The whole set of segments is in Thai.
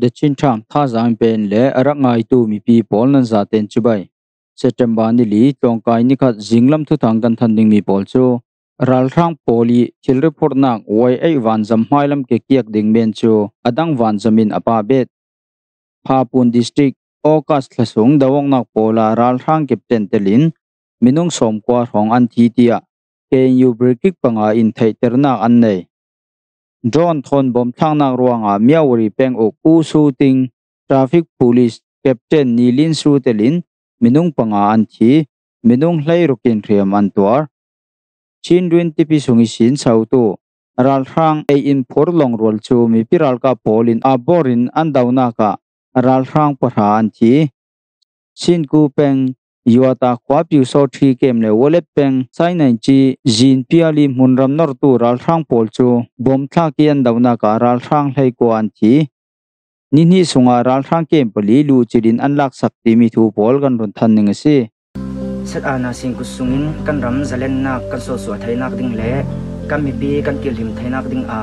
ดชินชามท่าจางเป็นเลอรักไงตูมีปีบอลนั้นซาเต็นจุบายเซตัมบานิลีจงกายนิคัดจิงลำทุทางกันทันดิงมีบอลจูรัลทังโพลีทิลรพอร์นักไวไอวันจำไมลำเกียกดิงเบนจูอดังวันจำมินอปาเบตพาปุนดิสตริกโอคัสลสงดวงนักโอลารัลทังเก็บเต็นเตลินมินุงสมกว่าของอันทีเตียเกนยูบริกิกปังอาอินไทเตอร์นักอันเนย John Thon bom thang nak ruanga miawri peng ok u su ting traffic police captain Nilin su telin minung panga an thi minung hlai rukin riam an tuar chin ruin tipi sungi sin sau tu ral rang ei in phor long rol chu mi piral ka polin aborin an dauna ka ral rang pa an thi sin ku peng ยูอาตาควาบิวโซทีเกมเลวเลเป็งไซนันจีจินพิอาลีมุนรัมนอร์ตูรัลทรังโพลจูบอมทากียนดาวนาการัลทรังไลกวนจีนินีสุงารัลทรังเกมปลีลูจีดินอันลักสักติมิทูปอลกันรุนทันหนึ่งสิสซตอาณาสิงกุสุงิน กันรัมเซเลนนากันโซสัวไทยนักดิ้งเล่กันมีปีกันเกลิมไทยนักดิ้งอา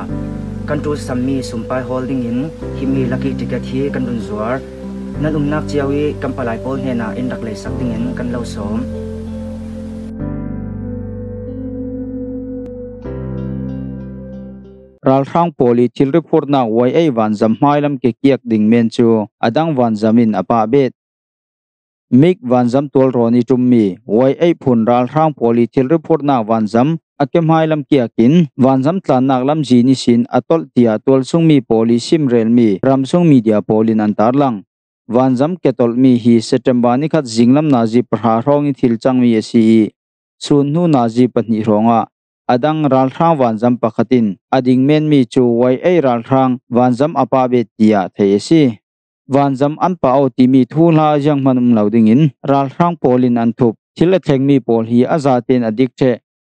กันตูสัมมีสุมไปฮอลดิ่งอินฮิมีลักกีจติกาทีกันรุนจวร์ nan umnak chiawi kampalai pol hena in rak le sak dingin kan lo som ral rang poli chilri phurna wai ei van zam hmailam ke kiak ding men chu adang van zamin apa bet mik van zam tol roni tummi wai ei phun ral rang poli chilri phurna van zam akem hailam kiakin wanzam tlan naklam jini sin atol tia tol mi poli sim ram sung media polin antarlang วันจำเกตุลมีฮีเซตัมบานิคัดจิงลำนาจีประหารองอิทิลจังมีเอซีส่วนนูนาจีปนิรองะอดังรัลทางวันจำปะขัดินอดิงเมนมีจูไวเอรัลทางวันจำอปาเบติยาเทเอซีวันจำอันเปาตีมีทูลายังมันุมเหล่าดิงินรัลทางโอลินอันทุบทิลเแทงมีโอลฮีอาซาเตนอดิกเท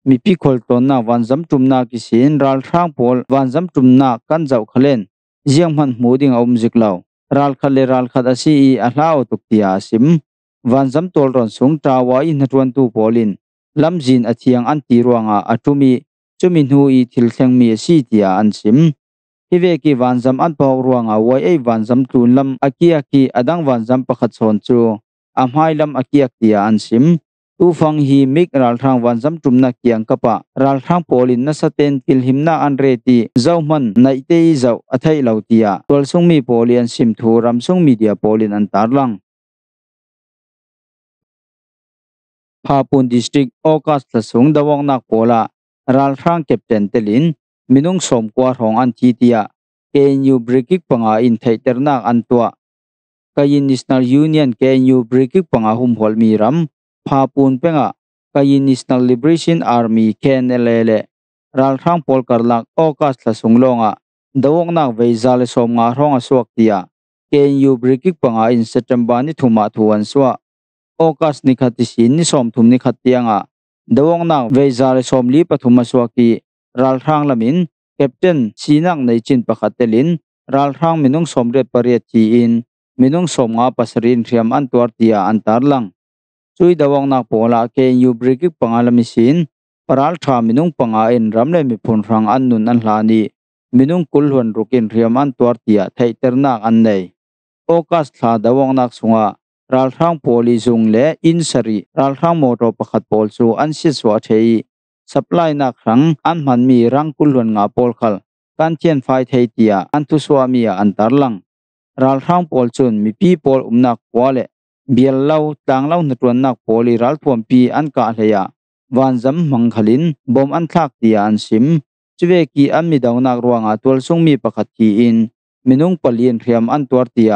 มีพิคอลตนนาวันจำจุมนากิสินรัลทางโอลวันจำจุมนากันเจ้าขลนเยังมันหมูดิงอมจิกเหล่า ral khat le ral khat asi i a hlau tuk tia sim van zam tol ron sung tawa in hatuan tu polin lam jin athiang an ti ruanga atumi chumi nu i thil thleng mi si tia an sim hive ki van zam an pau ruanga wai ei van zam tun lam akia ki adang van zam pakhat chon chu amhai lam akiak tia an sim ตูฟังฮีมิกรัลทางวันซำจุมนักเกียงกะปะรัลทางโพลินนัสเตนกิลหิมนาอันเรติเจ้ามันในเตยเจ้าอธัยเลาวตียาตัวซงมีโพลินซิมทูรัมซงมีเดียโพลินอันตารังพาปุนดิสตริกออกัสตสุงดวงนักโพลารัลทางเก็บเตนเตลินมินุงสมกวาของอันทีเตียาเกนยูบริกิกปังอาอินไทเตอร์นักอันตัวกายินิสนาลยูเนียนเกนยูบริกิกปังอาหุมพอลมีรัมพาปูนเปงะกายินิสนัลลิบริชินอาร์มีเคนเลเลรัลทังพอลการลักโอกาสละสงลงอ่ะดวงนักเวซาเลสมงาร้องสวกตียเคนยูบริกิกปังอินเซตัมบานิทุมาทวนสวะโอกาสนิคัิสินนิสมทุมนิคัติยังอ่ะดวงนักเวซาเลสมลีปทุมาสวักีรัลทังละมินแคปเจนชีนักในจินปะคัตเตลินรัลทังมินุงสมเรปจปริยจีอินมินุงสมงาปัสรินเทียมอันตัวตียอันตารลังช่วยดวงนักปลาเกยูบริกปังอาลมิสินปราลทามินุงปังอินรัมเลมิพุนฟังอันนุนอันลานีมินุงกุลหวนรุกินเรียมันตัวที่อาไทยเตอร์นักอันใดโอกาสท่าดวงนักสุงะราลทังโพลิซุงและอินสรีราลทังโมโตปขัดโพลซูอันชิสวาเชยสปลายนักครั้งอันมันมีรังคุลหวนงาโพลคัลการเทียนไฟไทยเตียอันทุสวามีอันตรลังราลทังโพลซุนมีพีโพลอุมนักวาเลเบียลเล่าต่างเล่าหนตัวนักโพลีรัลพวมปีอันกาเลียวันจำมังคลินบอมอันทักตีอันซิมช่วกีอันมีดาวนักรวงอัตัลสงมีประคตีอินมินุงปลียนเรียมอันตัวเตีย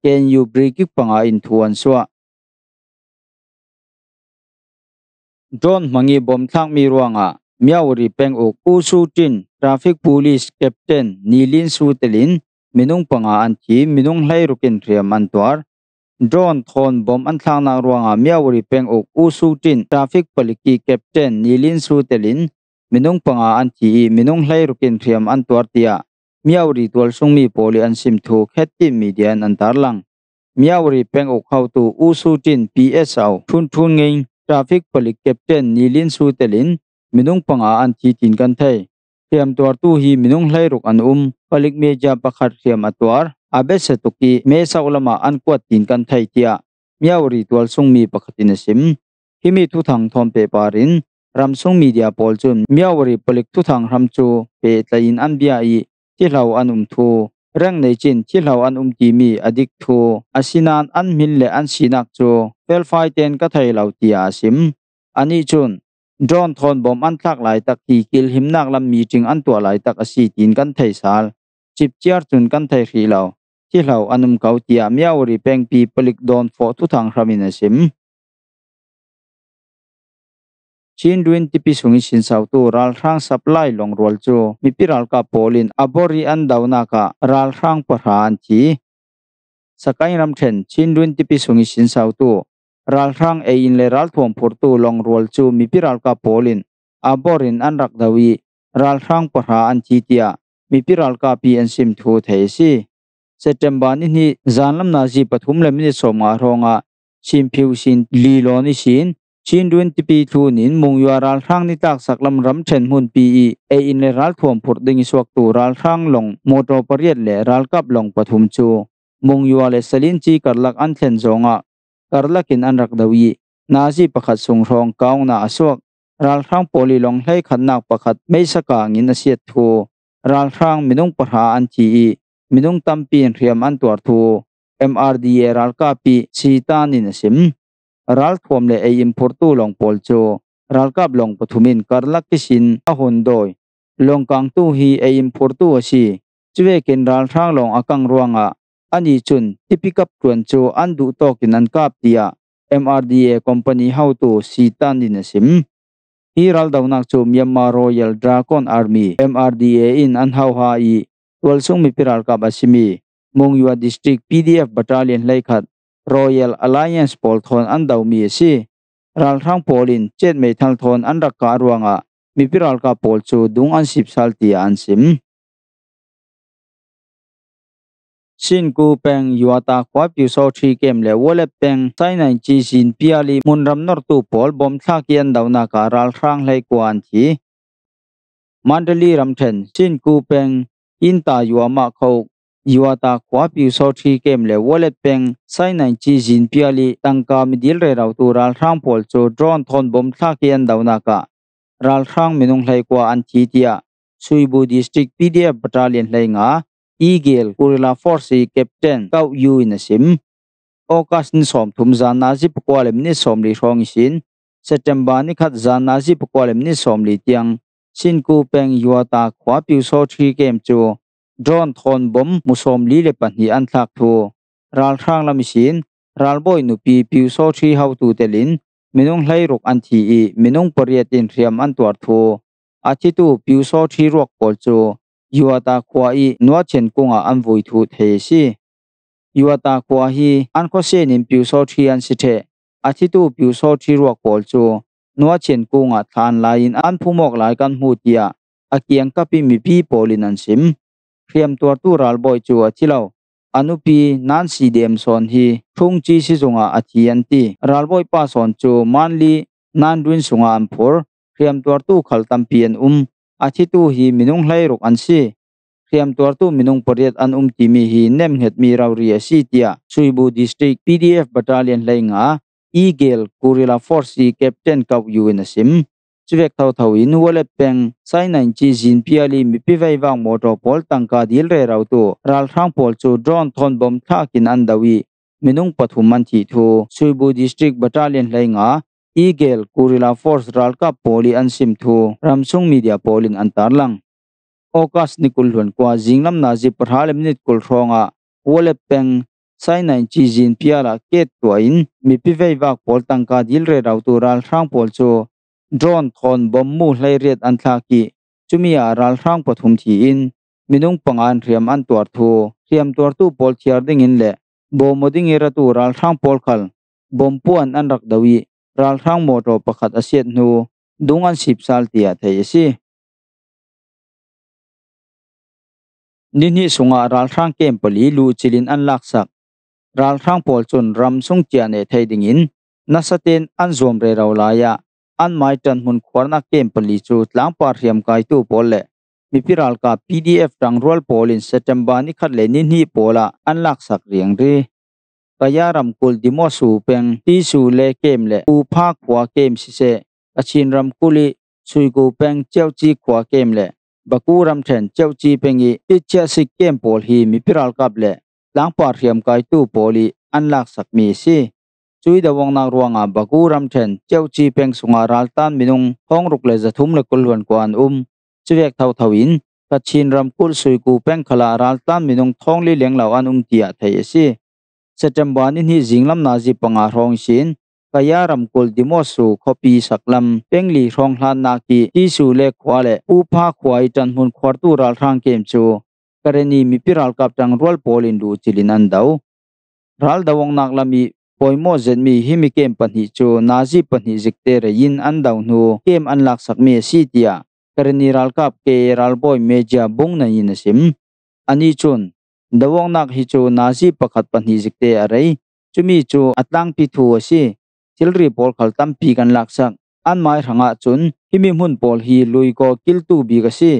เกนยูบริกิปังอินทวนสวะจอนมังีบอมทักมีรวงอาะมียวรีเป็งอกอูสูจินทราฟิกพูลิสแคปเทนนีลินสูเตลินมินุงปังออันทีมินุงไลรุกินเรียมอันตัว drone thon bom an thlang na ruanga miawri peng ok u su tin traffic paliki captain nilin su telin minung panga an ti minung hlai rukin thiam an tuar tia miawri tol sung mi poli an sim thu kheti median an darlang miawri peng ok how tu u su tin psao thun thun ngei traffic palik captain nilin su telin minung panga an ti tin kan thai thiam tuar tu hi minung hlai ruk an um palik meja pakhat thiam atwar อาเบสตุกีเมสาวลมาอันกวดตินกันไทยเียมียอริตัวสุงมีปกตินสิมทีมีทุทังทอมเปปารินรัมสุงมีเดียปอลจุนมียอริปลิกทุทังรัมจูเปตลินอันเบียอีที่เราอันอุมทูเร่งในจินที่เราอันอุมทีมีอดิกทูอาศินานอันมิลเลอันศีนักจูเฟลไฟเตนก็ไทยเราเจีาสิมอันนี้จุนจอห์นทอนบอมอันทักหลายตักทีกิลหิมนักลำมีจึงอันตัวหลายตักอาศีตินกันไทยซาลจิบเจียร์จุนกันไทยขีเราที่เราอนุมเขาเตียมียวรีเป็งปีผลิกดอนฟอทุทางรามินสิมชินดวนที่พิสุงิชินสาวตัวรัลทางสับไล่ลงรัลจูมีพิรัลกาโพลินอบอริอันดาวนาการัลทางประหารทีสกายรมเชนชินดวนที่พิสุงิชินสาวตัวรัลทางเอินเลรัลทวมพอตัวลงรัลจูมีพิรัลกาโพลินอบอรินอันรักดาวีรัลทางประหารทีเตียมีพิรัลกาพีเอ็นซิมทูเทซีสเตมบานีนี่ยานลมนาจีปฐุมเลมินิสมารองาชิมพิวชินลีลอนิชินชินดวนติปีทูนินมุงยวารัลทังนิตักสักลำรำเชนมุนปีเออินเลรัลทวมผุดดึงสวกตูรัลทังลงโมโตปรียตเลรัลกับลงปฐุมจูมุงยวารเลสลินจีกัลลักอันเชนจงะกัลลักินอันรักดวีนาจีประคดสงรองเก้าหน้าสวกรัลทังปลีลงให้ขนาดประคดไม่สกังินเสียทูรัลทังมินุงปะหาอันจี minung tampi an riam an tuar thu MRDA ral ka pi chi ta ni na sim ral thom le ei im phur tu long pol chu ral kap long pathumin karlak ki sin a hon doi long kang tu hi ei im phur tu a si chuwe ken ral thang long akang ruanga ani chun tipikap tuan chu an du to kin an kap tia MRDA company how to si ta ni na sim hi ral dawnak chu Myanmar Royal Dragon Army MRDA in an hau ha i วอวส่งมีพิรัลกาบาชิมีมุงยัวดิสตริกพีดีเอฟบัตาเลียนไลคัดรอยัลอเลียนส์พอลทอนอันดาวมีสีรัลทังพอลินเจ็ดเมทัลทอนอันรักการวังอ่ะมีพิรัลกาพอลซูดุงอันสิบสัลตีอันสิมสินกูเป็งยัวตาควาพิวโซทีเกมเลวเล็บเป็งไซนันจีซินพิอาลีมุนรัมนอร์ตูพอลบอมทากีันดาวนาการัลทังไลกวันทีมันเดลีรัมเทนสินกูเป็ง in ta yuwa ma kho yuwa ta kwa piu so chi kem le wallet peng sai nai chi jin pia li tang ka mi dil re rau tu ral thang pol cho drone thon bom tha ki an dau na ka ral thang mi nong lai kwa an chi tia sui bu district pdf battalion lai nga igel kurila force captain kau yu in sim ओकास नि सोम थुम जान नाजिप क्वालेम नि सोमली रोंग सिन सेप्टेम्बर नि खत जान नाजिप क्वालेम नि सोमली तियांग ชินกูเป็งยัวตาขวาปิวโซทีเกมจูดรอนทอนบอมมุสอมลีเลปันฮีอันทักทูรัลทางลำชินรัลบอยนุปีปิวโซทีเฮาตูเตลินมินุงไลรกอันทีอีมินุงปริยตินเรียมอันตัวทูอาทิตูปิวโซทีรวกกอลจูยัวตาขวาอีนัวเชนกุงอาอันวุยทูเทซียัวตาขวาฮีอันก็เซนิมปิวโซทีอันสิเทอาทิตูปิวโซทีรวกกอลจูนัวเชียนกูงาทานลายินอันผู้มอกหลายกันหูเตียอาเกียงกับพี่มีพี่โปลินันซิมเตรียมตัวตู้รัลบอยจัวที่เราอนุพีนันสีเดียมสอนฮีทุ่งจีสิสงอาอาทิยันตีรัลบอยป้าสอนจูมันลีนันดุนสงอาอันพอร์เตรียมตัวตู้ขัลตัมเพียนอุ้มอาทิตู้ฮีมินุงไหลรุกอันซีเตรียมตัวตู้มินุงปริยดอันอุ้มทีมีฮีเนมเห็ดมีเราเรียสีเตียชุยบูดิสตริกพีดีเอฟบัตรเลียนไหลงา eagle kurila force captain kau yuin sim chuwek thau thau in wale peng sai nai chi jin piali mi pi vai wang motor pol tangka dil re rau tu ral thang pol chu drone thon bom tha kin an dawi minung pathum man thi thu suibu district battalion lainga eagle kurila force ral ka poli an sim thu ramsung media polin an tar lang okas nikul hluan kwa jinglam na ji parhalem nit kul thronga wale peng sai nai chi jin piara ket tuain mi pi vei wak pol tangka dil re rau tu ral rang pol chu drone thon bom mu hlai riat an thla ki chumia ral rang pathum thi in minung pangan riam an tuar thu riam tuar tu pol thiar ding in le bom moding era tu ral rang pol khal bom puan an rak dawi ral rang mo to pakhat asiat nu dungan sip sal tia thei si ni ni sunga ral rang kem pali lu chilin an lak sak รัลทังปอลจุนรำสุงเจียนเอทยดิ่งอินนัสเตนอันซวมเรราลายะอันไม่จันมุนควานักเกมปลีจูดลังปาร์เิยมกายตูปอลเลมีพิรัลกัี PDF รังรัวปอลินเซตมบานิขัดเลนินฮีปอละอันลักสักเรียงรีกายารำกุลดิมอสูเป็งที่สูเลเกมเลอูภาคขวาเกมสิเซอชินรำกุลิสุยกูเป็งเจ้าจีควาเกมเลบกูรำเทนเจ้าจีเป็งอีอิจฉาสิเกมปอลฮีมีพิรัลกับเลลังปอดเทียมกายตู้โปลีอันลักสักมีซีช่วยดวงนางรวงอาบกูรำเชนเจ้าจีเป็งสุงารัลตันมินุงห้องรุกเลจะทุ่มเลกลวนกวนอุ้มช่วยกเท่าทวินกัดชินรำกุลสุยกูเป็งขลารัลตันมินุงท้องลีเลียงเหล่าอันอุ้มเตียเทียซีเซจมบานินฮีจิงลำนาจีปังอารองชินกายารำกุลดิโมสุขปีสักลำเป็งลีทองลานนาคีที่สูเลขวาเลอุภาขวายจันหุนควาตูรัลทางเกมจูกรณีมีพิรัลกับจังรัลพอลินดูจิลินันดาวรัลดาวงนักลามีพอยโมเซนมีฮิมิเกมปนิจูนาซีปนิจิกเตรยินอันดาวนูเกมอันลักสักเมซีเตียกรณีรัลกับเกรัลบอยเมจาบุงนายินสิมอันนี้จุนดาวงนักฮิจูนาซีปขัดปนิจิกเตอะไรจุมีจูอัตลังพิทวสีทิลรีพอลขัลตัมปีกันลักสักอันหมายถางาจุนฮิมิมุนพอลฮีลุยก็กิลตูบีกสิ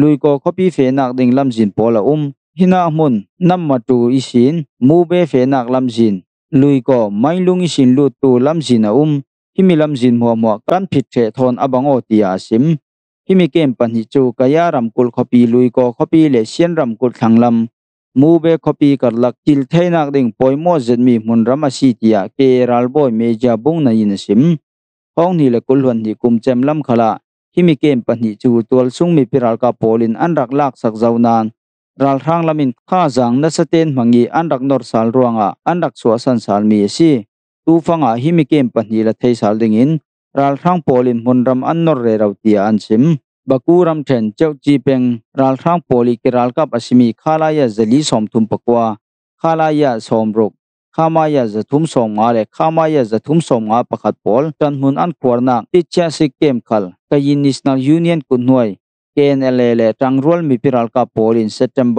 ลุยก็คัดพีเฟนักดิ่งลำจินพอละอุ้มฮินามุนนำมาตูอิสินมูเบเฟนักลำจินลุยก็ไม่ลุงอิสินลุตูลำจินอุ้มฮิมิลำจินหัวหมวกกันผิดเฉทอนอบังโอตียาสิมฮิมิเกมปันฮิจูกายารำกุลคัดพีลุยก็คัดพีเลเซียนรำกุลทางลำมูเบคัดพีกัดหลักจิลเทนักดิ่งปอยมอจินมีมุนรำมาสีตียาเกรัลบอยเมจาบุงนายนิสิมห้องนี้เล็กุลวนที่กุมเจมลำขลาฮิมิเกมปัญญิจูตัวซุงมีพิรัลกาโพลินอันรักลักสักเจ้านานรัลทางลามินข้าจังนัสเตนมังยีอันรักนอร์สัลรวงะอันรักสวาสันสัลมีสีตูฟังอ่ะฮิมิเกมปัญิละเทยสัลดิ่งอินรัลทางโพลินมุนรัมอันนอร์เรราวตียอันซิมบักูรัมเชนเจ้าจีเป็งรัลทางโพลีกิรัลกับอสิมีข้าลายาเจลีสอมทุมปักว่าข้าลายาสอมรุกခါမယဇထုမ်ဆောင်မာရခါမယဇထုမ်ဆောင်မာပခတ်ပေါ်တန်မွန်းအန်ကွာနာတိချာစိကေမ်ခလ်ကယင်နစ်စနယ်ယူနီယန်ကုနွိကေနလေလေတန်ရောလ်မီပီရလ်ကပေါ်လင်စက်တမ်ဘ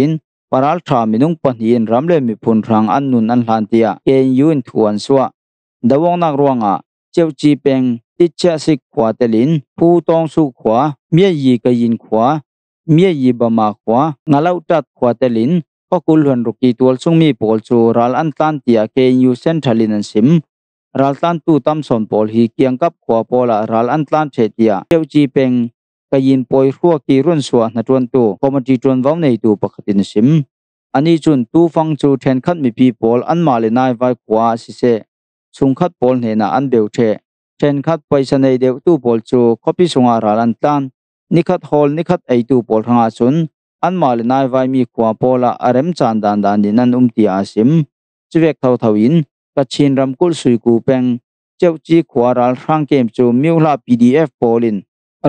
ာနปาราลทามินุ่งปนีนรำเล่มีพูนทางอันนุนอันหลานเตียเกยูนทวนสวะดาวงนักรวงอ่ะเจ้าจีเป็งติเชสิกขวาเตลิน ผู้ตองสุขวาเมียยีกยินขวาเมียยีบมาขวางาเล่าจัดขวาเตลินก็กุลหันรุกีตัวซุงมีปอลจูรัลอันตันเตียเกยูเซนทัลินันซิมรัลตันตูตัมสมปอลฮีเกียงกับขวาปอลารัลอันตันเชตียเจ้าจีเป็งกยินปอยรัวกีรุ่นสวนัดวนตัวคอมดีจวนวัาในตัวปกตินสิมอันนี้จุนตู้ฟังจูเทนขัดมีพีบอลอันมาเลนายไว้กว่าสิเซสุงขัดบอลเนน่ะอันเดียวเทเทนขัดไปสนเดียวตู้บอลจูคอพิสุงอาราลันตันนิขัดฮอลนิขัดไอตู้บอลทางอาสุนอันมาเลนายไว้มีกว่าบอลอาเรมจานดานดานดินันอุมตีอาสิมจเวกเท่าเท่าอินกัชินรำกุลสุยกูเป็งเจ้าจีขวารัลทางเกมจูมิวลาพีดีเอฟบอลิน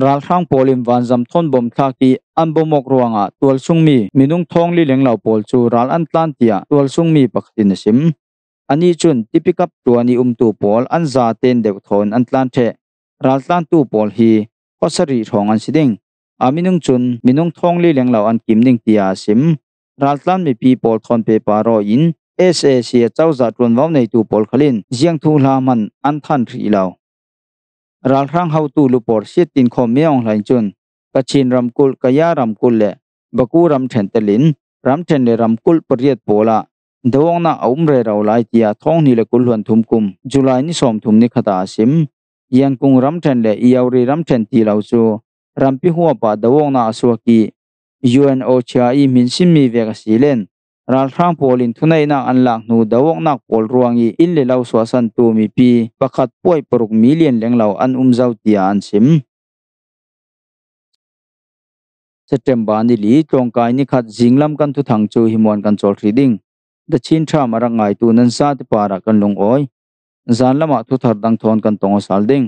รัลทางโพลิมวันจำทนบ่มทักที่อันบ่มกรวงอ่ะตัวซุงมีมินุงทองลิเลงเหล่าโพลจูรัลอันตันเตียตัวซุงมีปักตินสิมอันนี้จุนีิพิกับตัวนี้อุมตูโพลอันซาเตนเด็กทนอันตันเทรัลตันตูโพลฮีก็สรีทองอันสิ่งอามินุงจุนมินุงทองลิเลงเหล่าอันกิมนิงเตียสิมรัลตันมีปีโพลทอนเปปารออินเอสเอเชียเจ้าจัดรวนว่าในตูโพลขลินเจียงทูลามันอันทันรีเหล่ารัลครั้งเฮาตูลูปอร์เสียตินคอมเมียงหลายจุนกชินรำกุลกยารำกุลเละบกูรำเทนตลินรำเทนเลรำกุลปริย์โปละดวงนาอุ้มเรราวไลตียท้องนี่ลกุลหวนทุมกุมจุลายนิสอมทุมนิขตาสิมยังกุงรำเทนเละอียวรีรำเทนตีเ่าจูรำพิหัวปะดวงนาอสวกียูเอ็นโอชาอีมินซิมีเวกสีเลนรัฐร่งพอลินทุนในนักอันลังหนูดาวกนักพอลรวงยีอินเล่าสวาสันตูมีพีประคตดป่วยปรุกมิเลียนเลงเล่าอันอุ้มเจ้าเตียนซิมเซตเมบานิลีจงกายนิขัดจิงลำกันทุทังโจหิมวันกันจอลทรีดิงดัชินทรามารังไงตูนันซาติปารากันลงโอยจานละมาทุทัดดังทอนกันตงอสัลดิง